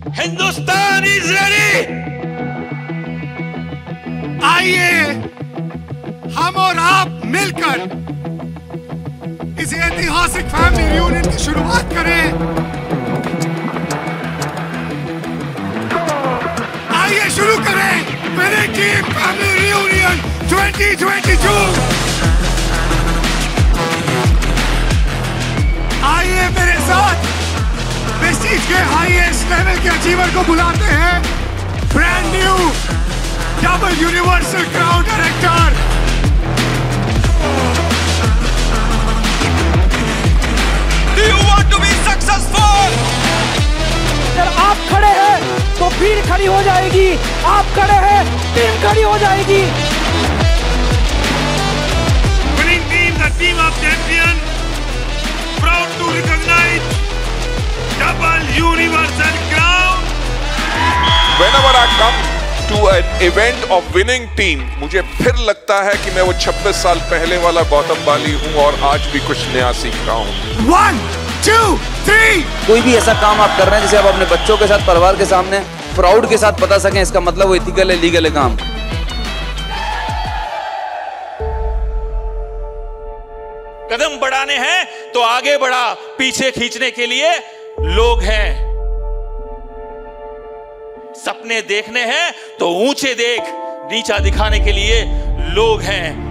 Hindustan is ready आइए, हम और आप मिलकर इस ऐतिहासिक फैमिली रियूनियन की शुरुआत करें। आइए, शुरू करें मेरे टीम फैमिली रियूनियन 2022 आइए मेरे साथ के हाईएस्ट लेवल के अचीवर को बुलाते हैं। Brand new double universal crown director you want to be successful अगर आप खड़े हैं तो भीड़ खड़ी हो जाएगी। आप खड़े हैं टीम खड़ी हो जाएगी। Winning team, the team of champion, proud to recognize double universal crown. whenever I come to an event of winning team, मुझे फिर लगता है कि मैं वो 26 साल पहले वाला गौतम बाली हूँ और आज भी कुछ नया सीख रहा हूँ। One, two, three. कोई भी ऐसा काम आप कर रहे हैं जिसे आप अपने बच्चों के साथ परिवार के सामने प्राउड के साथ बता सकें इसका मतलब वो इथिकल है लीगल है काम। कदम बढ़ाने हैं तो आगे बढ़ा पीछे खींचने के लिए लोग हैं। सपने देखने हैं तो ऊँचे देख नीचा दिखाने के लिए लोग हैं।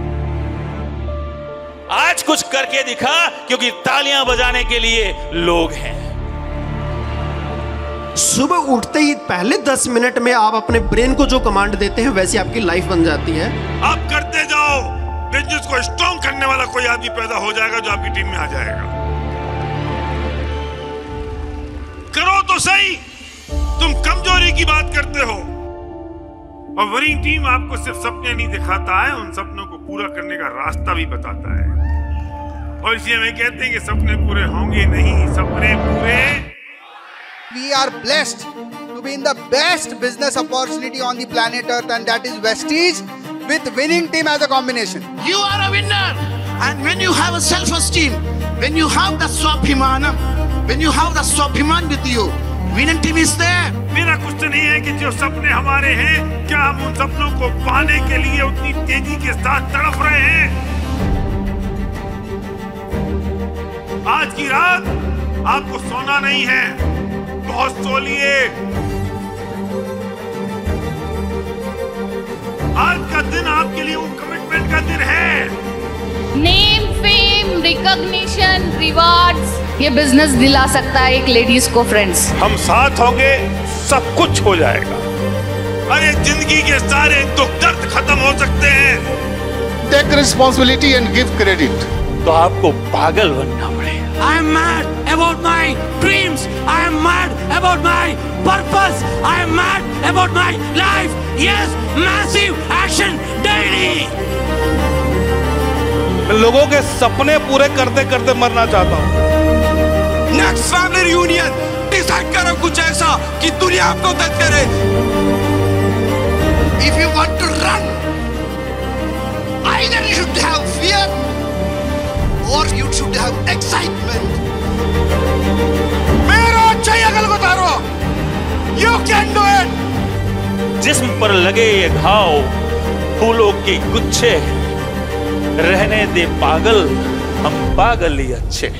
आज कुछ करके दिखा क्योंकि तालियाँ बजाने के लिए लोग हैं। सुबह उठते ही पहले 10 मिनट में आप अपने ब्रेन को जो कमांड देते हैं वैसी आपकी लाइफ बन जाती है। आप करते जाओ बिज़नेस को स्ट्रॉन्ग करने वाला कोई आदमी पैदा हो जाएगा जो आपकी टीम में आ जाएगा। करो तो सही! की बात करते हो? और वरिंग टीम आपको सिर्फ़ सपने नहीं दिखाता है उन सपनों को पूरा करने का रास्ता भी बताता है। और इसलिए हमें कहते हैं कि सपने पूरे होंगे नहीं सपने पूरे we are blessed to be in the best business opportunity on the planet that is Vestige with winning team as a combination you are a and when you have self esteem when you have the स्वाभिमानम when you have the स्वाभिमान with you winning team is है कि जो सपने हमारे हैं क्या हम उन सपनों को पाने के लिए उतनी तेज़ी के साथ तड़प रहे हैं? आज की रात आपको सोना नहीं है। बहुत सोलिए आज का दिन आपके लिए वो कमिटमेंट का दिन है। नेम फेम रिकॉग्निशन रिवार्ड्स ये बिज़नेस दिला सकता है एक लेडीज़ को फ्रेंड्स हम साथ होंगे सब कुछ हो जाएगा। अरे ज़िंदगी के सारे दुख दर्द खत्म हो सकते हैं। Take responsibility and give credit तो आपको पागल बनना पड़ेगा। I am mad about my dreams I am mad about my purpose I am mad about my life yes massive action daily लोगों के सपने पूरे करते करते मरना चाहता हूँ। नेक्स्ट फैमिली यूनियन डिसाइड करो कुछ ऐसा कि दुनिया आपको दर्द करे। If you want to run, either you should have fear or you should have excitement. मेरा चाहिए गल बतारो यू कैन डू इट जिस्म पर लगे ये घाव फूलों के गुच्छे रहने दे पागल हम पागल ही अच्छे